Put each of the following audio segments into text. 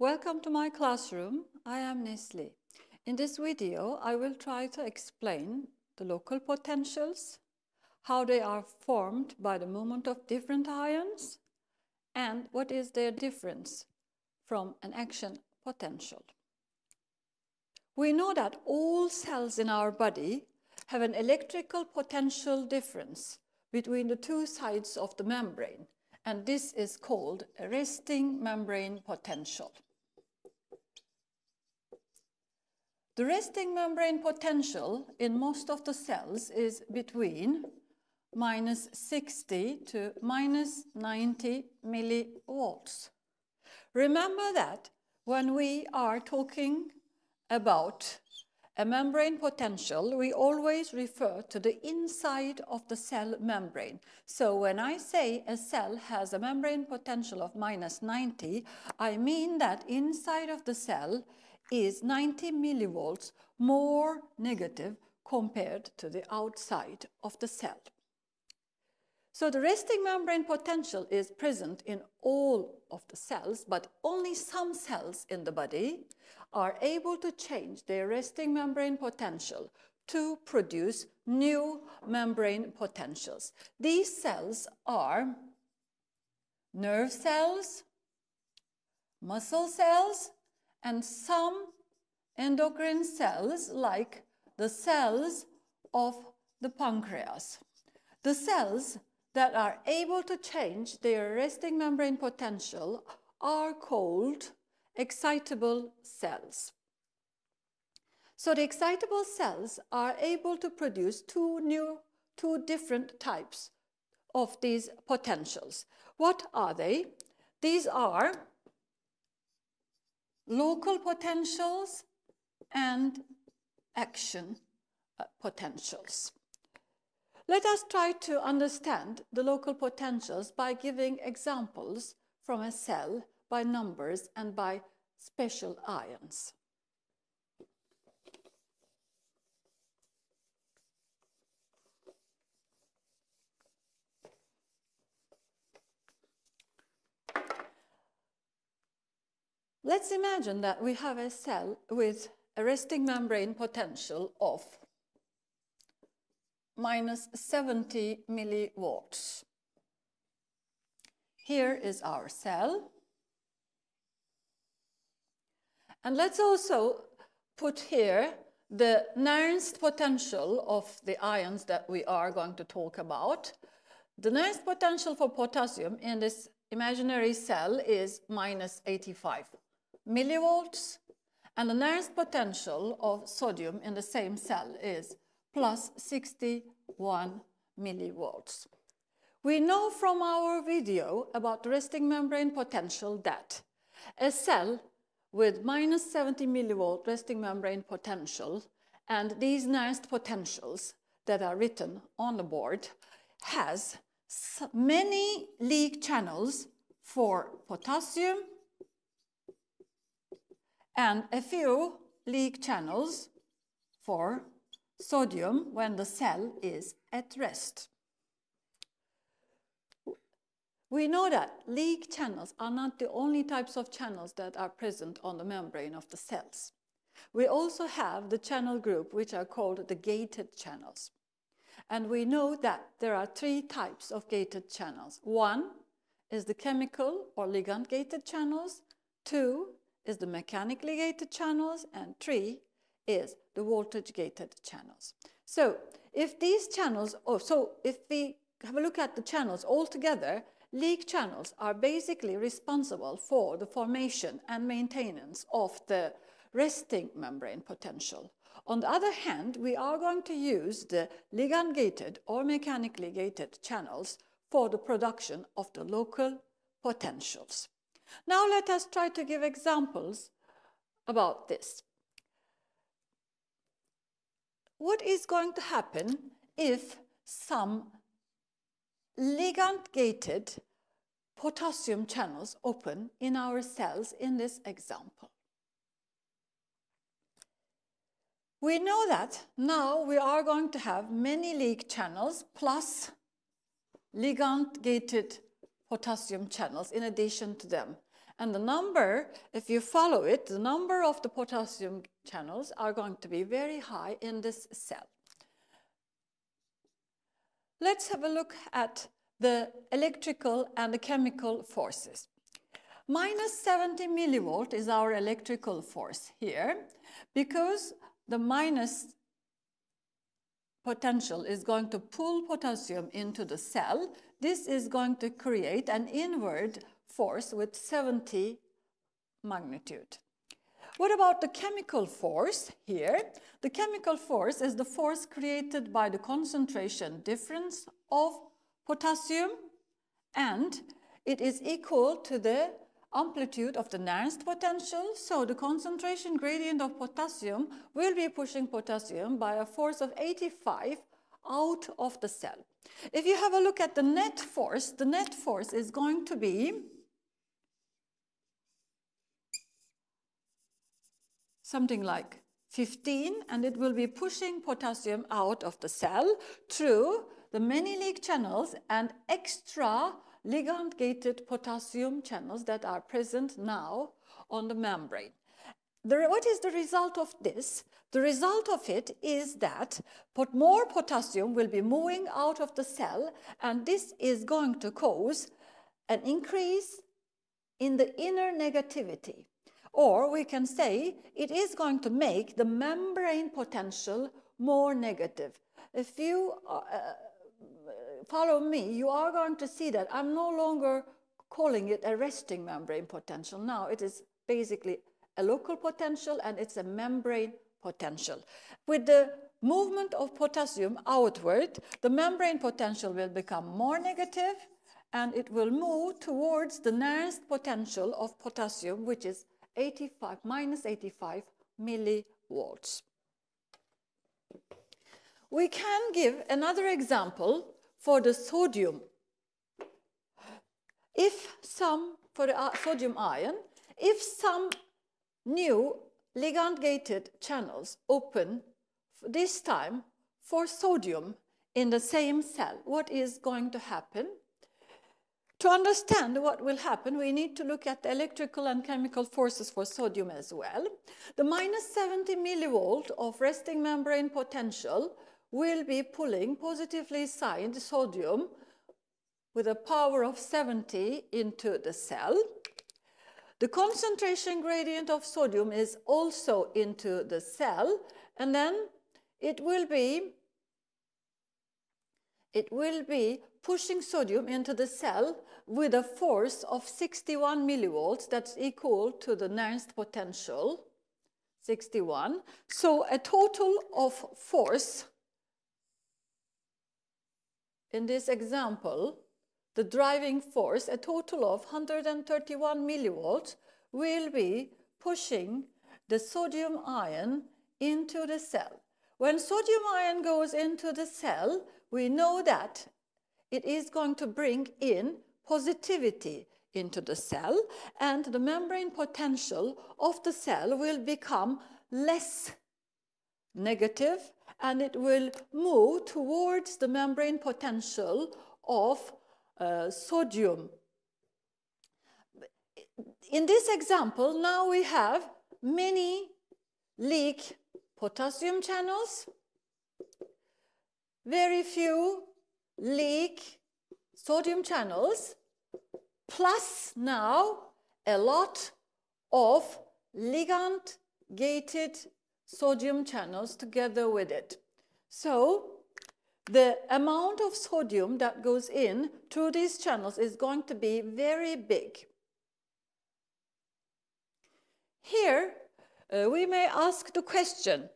Welcome to my classroom. I am Nesli. In this video, I will try to explain the local potentials, how they are formed by the movement of different ions, and what is their difference from an action potential. We know that all cells in our body have an electrical potential difference between the two sides of the membrane, and this is called a resting membrane potential. The resting membrane potential in most of the cells is between minus 60 to minus 90 millivolts. Remember that when we are talking about a membrane potential, we always refer to the inside of the cell membrane. So when I say a cell has a membrane potential of minus 90, I mean that inside of the cell is 90 millivolts more negative compared to the outside of the cell. So the resting membrane potential is present in all of the cells, but only some cells in the body are able to change their resting membrane potential to produce new membrane potentials. These cells are nerve cells, muscle cells, and some endocrine cells like the cells of the pancreas. The cells that are able to change their resting membrane potential are called excitable cells. So the excitable cells are able to produce two new, two different types of these potentials. What are they? These are local potentials and action uh, potentials. Let us try to understand the local potentials by giving examples from a cell by numbers and by special ions. Let's imagine that we have a cell with a resting membrane potential of minus 70 millivolts. Here is our cell. And let's also put here the Nernst potential of the ions that we are going to talk about. The Nernst potential for potassium in this imaginary cell is minus 85 millivolts, and the Nernst potential of sodium in the same cell is plus 61 millivolts. We know from our video about resting membrane potential that a cell with minus 70 millivolt resting membrane potential and these Nernst potentials that are written on the board has many leak channels for potassium and a few leak channels for sodium when the cell is at rest. We know that leak channels are not the only types of channels that are present on the membrane of the cells. We also have the channel group which are called the gated channels. And we know that there are three types of gated channels. One is the chemical or ligand gated channels. Two is the mechanically gated channels. And three is the voltage gated channels. So if these channels, oh, so if we have a look at the channels all together, leak channels are basically responsible for the formation and maintenance of the resting membrane potential. On the other hand, we are going to use the ligand-gated or mechanically gated channels for the production of the local potentials. Now let us try to give examples about this what is going to happen if some ligand-gated potassium channels open in our cells in this example. We know that now we are going to have many leak channels plus ligand-gated potassium channels in addition to them. And the number, if you follow it, the number of the potassium channels are going to be very high in this cell. Let's have a look at the electrical and the chemical forces. Minus 70 millivolt is our electrical force here because the minus potential is going to pull potassium into the cell. This is going to create an inward force with 70 magnitude. What about the chemical force here? The chemical force is the force created by the concentration difference of potassium and it is equal to the amplitude of the Nernst potential. So the concentration gradient of potassium will be pushing potassium by a force of 85 out of the cell. If you have a look at the net force, the net force is going to be something like 15 and it will be pushing potassium out of the cell through the many leak channels and extra ligand-gated potassium channels that are present now on the membrane. The, what is the result of this? The result of it is that more potassium will be moving out of the cell and this is going to cause an increase in the inner negativity. Or we can say it is going to make the membrane potential more negative. If you uh, follow me, you are going to see that I'm no longer calling it a resting membrane potential. Now it is basically a local potential and it's a membrane potential. With the movement of potassium outward, the membrane potential will become more negative and it will move towards the Nernst potential of potassium, which is 85, minus 85 millivolts. We can give another example for the sodium. If some, for the uh, sodium ion, if some new ligand-gated channels open this time for sodium in the same cell, what is going to happen? To understand what will happen, we need to look at the electrical and chemical forces for sodium as well. The minus 70 millivolt of resting membrane potential will be pulling positively signed sodium with a power of 70 into the cell. The concentration gradient of sodium is also into the cell and then it will be it will be pushing sodium into the cell with a force of 61 millivolts. That's equal to the Nernst potential 61 so a total of force in this example, the driving force, a total of 131 millivolts, will be pushing the sodium ion into the cell. When sodium ion goes into the cell, we know that it is going to bring in positivity into the cell and the membrane potential of the cell will become less negative and it will move towards the membrane potential of uh, sodium. In this example, now we have many leak potassium channels, very few leak sodium channels, plus now a lot of ligand-gated sodium channels together with it. So the amount of sodium that goes in through these channels is going to be very big. Here, uh, we may ask the question,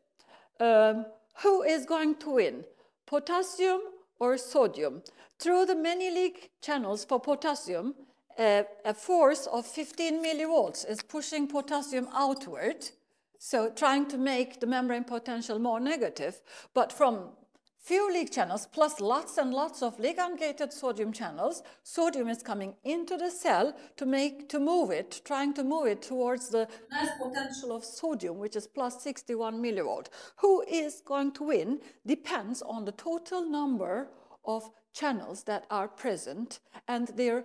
um, who is going to win, potassium or sodium? Through the many leak channels for potassium, uh, a force of 15 millivolts is pushing potassium outward so trying to make the membrane potential more negative, but from few leak channels plus lots and lots of ligand-gated sodium channels, sodium is coming into the cell to make to move it, trying to move it towards the Nernst potential of sodium, which is plus 61 millivolt. Who is going to win depends on the total number of channels that are present and their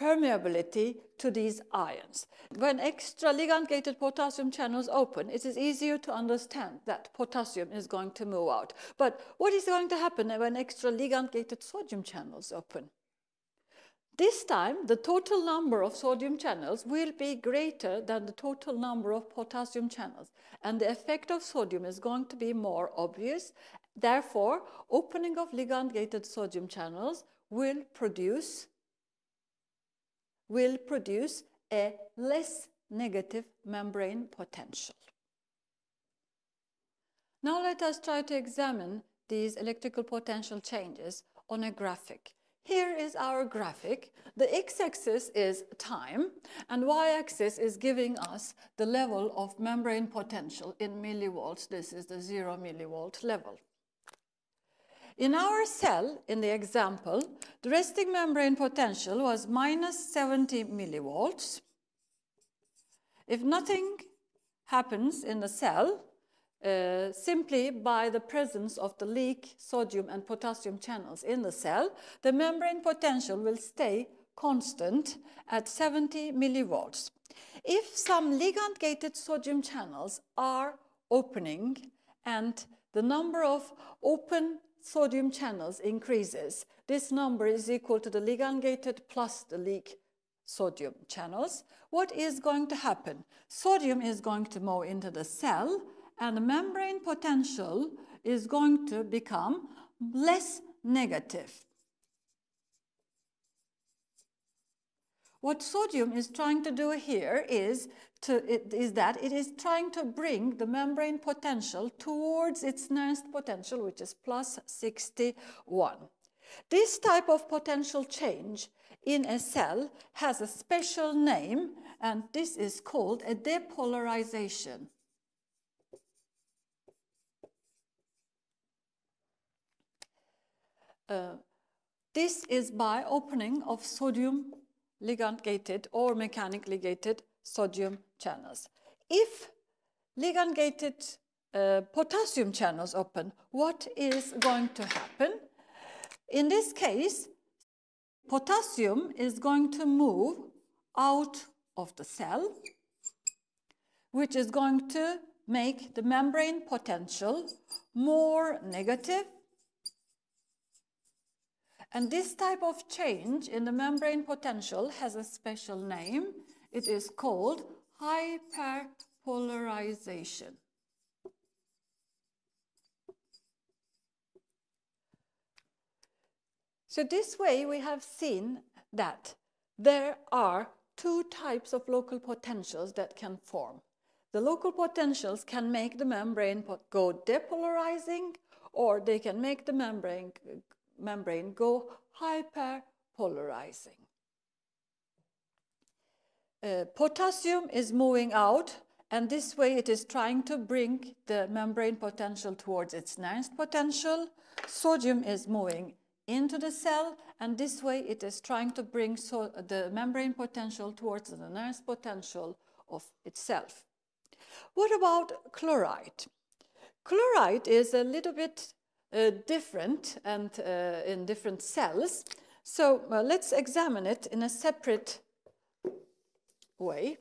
permeability to these ions. When extra ligand-gated potassium channels open, it is easier to understand that potassium is going to move out. But what is going to happen when extra ligand-gated sodium channels open? This time, the total number of sodium channels will be greater than the total number of potassium channels, and the effect of sodium is going to be more obvious. Therefore, opening of ligand-gated sodium channels will produce will produce a less negative membrane potential. Now let us try to examine these electrical potential changes on a graphic. Here is our graphic. The x-axis is time and y-axis is giving us the level of membrane potential in millivolts. This is the zero millivolt level. In our cell, in the example, the resting membrane potential was minus 70 millivolts. If nothing happens in the cell, uh, simply by the presence of the leak sodium and potassium channels in the cell, the membrane potential will stay constant at 70 millivolts. If some ligand-gated sodium channels are opening and the number of open sodium channels increases, this number is equal to the ligand-gated plus the leak sodium channels. What is going to happen? Sodium is going to move into the cell and the membrane potential is going to become less negative. What sodium is trying to do here is, to, it, is that it is trying to bring the membrane potential towards its Nernst potential, which is plus 61. This type of potential change in a cell has a special name, and this is called a depolarization. Uh, this is by opening of sodium ligand-gated or mechanically gated sodium channels. If ligand-gated uh, potassium channels open, what is going to happen? In this case, potassium is going to move out of the cell, which is going to make the membrane potential more negative and this type of change in the membrane potential has a special name. It is called hyperpolarization. So this way we have seen that there are two types of local potentials that can form. The local potentials can make the membrane go depolarizing or they can make the membrane membrane go hyperpolarizing. Uh, potassium is moving out and this way it is trying to bring the membrane potential towards its Nernst potential. Sodium is moving into the cell and this way it is trying to bring so the membrane potential towards the Nernst potential of itself. What about chloride? Chloride is a little bit different and uh, in different cells. So uh, let's examine it in a separate way.